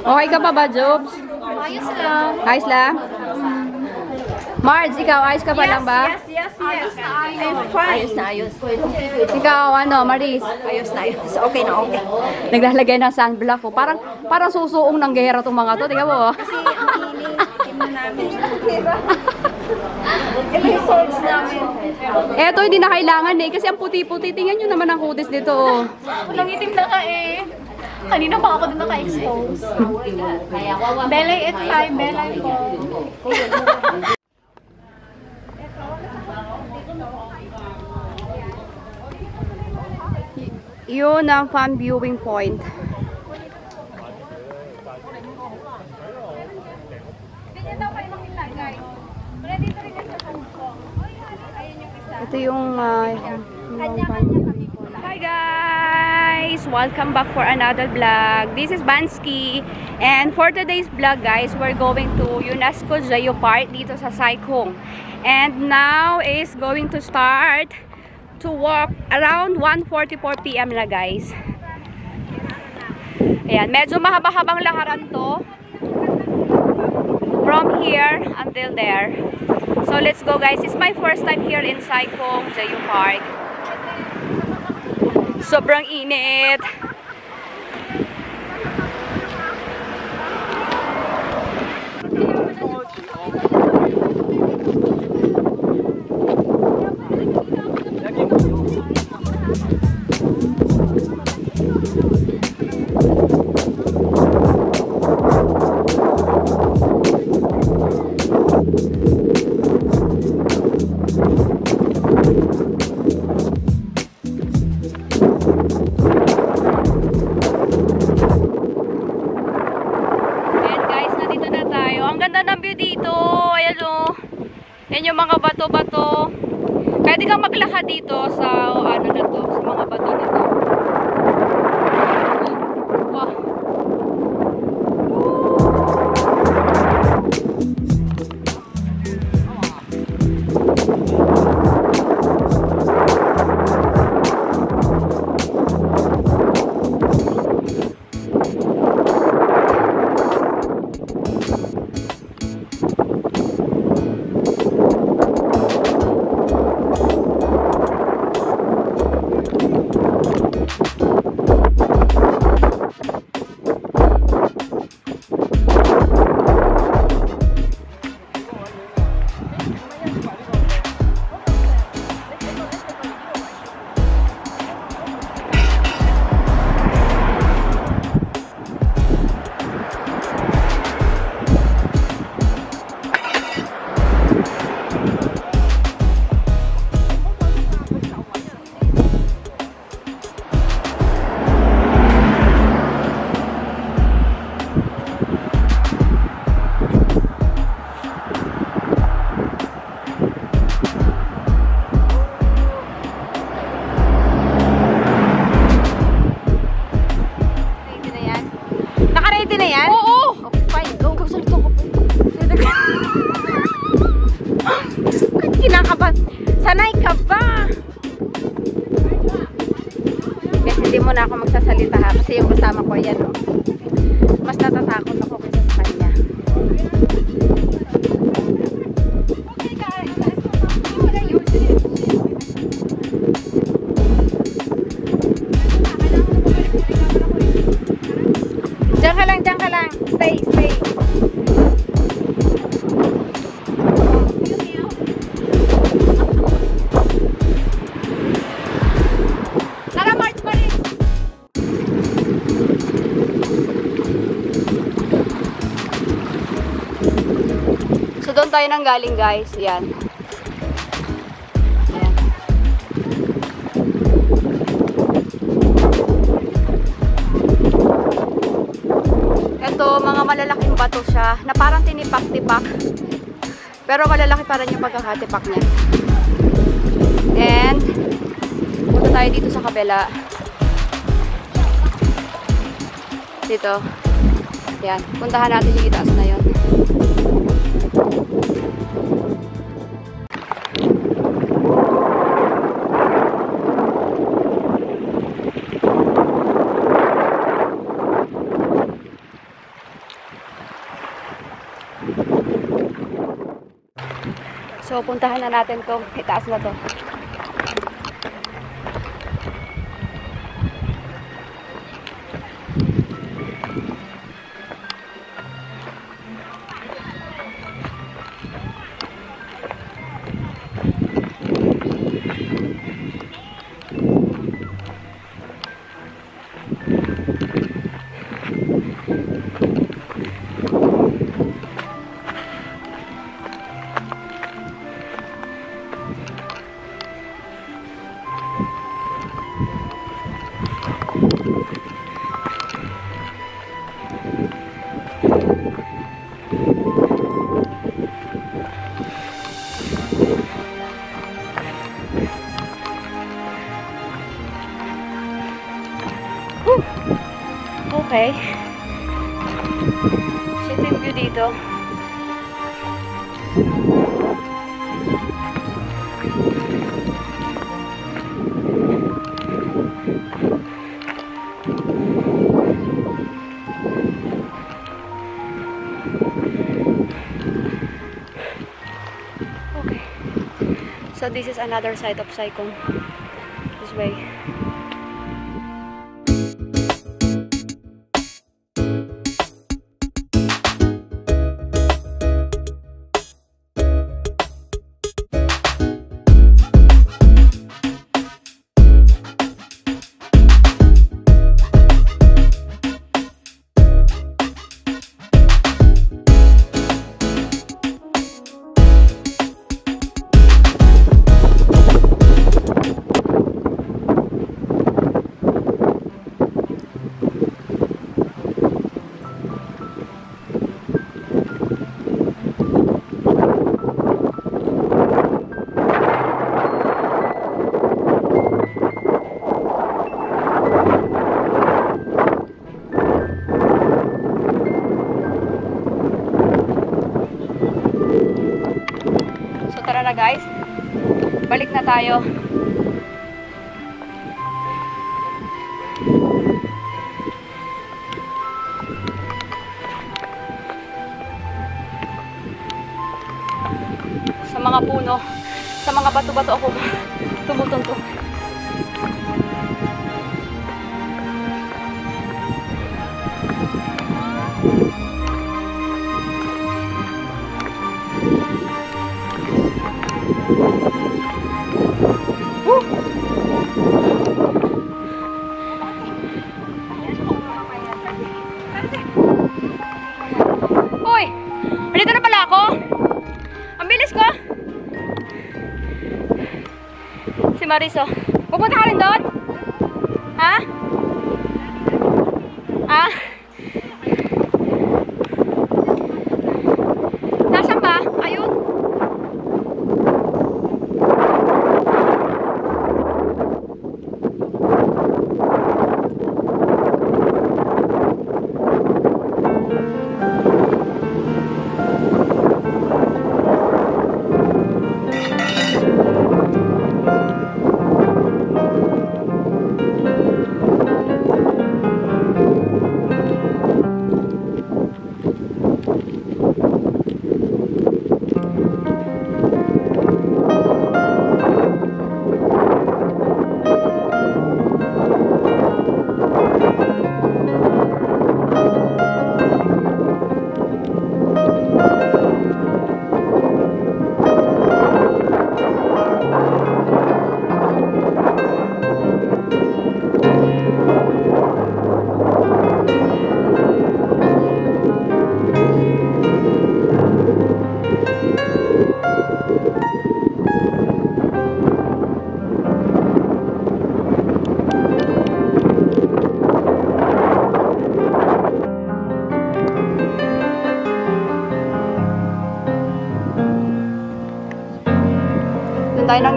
Okay ka pa ba, Jobs? Ayos lang. Ayos lang? Marge, ikaw, ayos ka pa lang ba? Yes, yes, yes. I'm fine. Ayos na ayos. Ikaw, ano, Maris? Ayos na ayos. Okay na okay. Naglalagay ng sunblock ko. Parang, parang susuong ng gera tong mga to. Tingnan mo. oh. Kasi ang. Tingnan namin. Ito yung source namin. Eto, hindi na kailangan eh. Kasi ang puti-puti. Tingnan nyo naman ang kutis dito. Oh. Walang itim na ka eh. Kanina pa ako doon naka-expose. Belay at 5, belay ko. Yun ang fan viewing point. Ito yung, fan Hi guys! Welcome back for another vlog. This is Bansky. And for today's vlog guys, we're going to UNESCO Zayo Park dito sa Saikong. And now is going to start to walk around 1.44 p.m. na guys. Ayan, medyo mahaba-habang lakaran to. From here until there. So let's go guys. It's my first time here in Saikong Zayo Park. Sobrang init. Mo na ako magsasalita ha. Kasi yung kasama ko, yan oh. Mas natatakot ako kaysa sa kanya. Diyan ka lang, diyan ka lang. Stay, stay. Doon tayo nang galing, guys. Yan. Ayan. Ito, mga malalaking bato siya na parang tinipak-tipak. Pero malalaki pa rin yung pagkakatipak niya. And, punta tayo dito sa kabila. Dito. Yan. Puntahan natin yung itaas na yun. So, puntahan na natin to. Itaas na to. Whew. Okay. Shit yung view dito. Okay. So this is another side of Saikong. This way. Tayo. Sa mga puno, sa mga bato-bato ako tumutuntong. Si Mariso. Pupunta ka rin doon?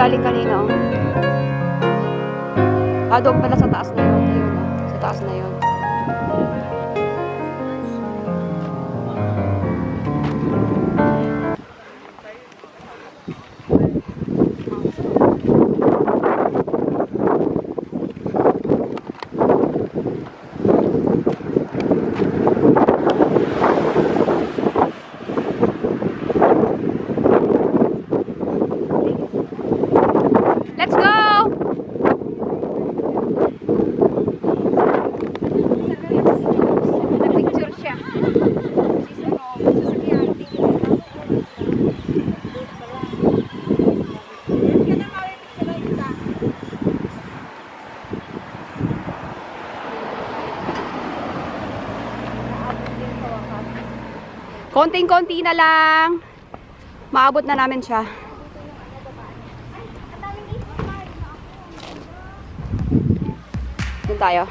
Galing kanina. Oh. Ah, pala sa taas na yun. Ayun, oh. Sa taas na yun. Konting-konti na lang. Maabot na namin siya. Doon tayo.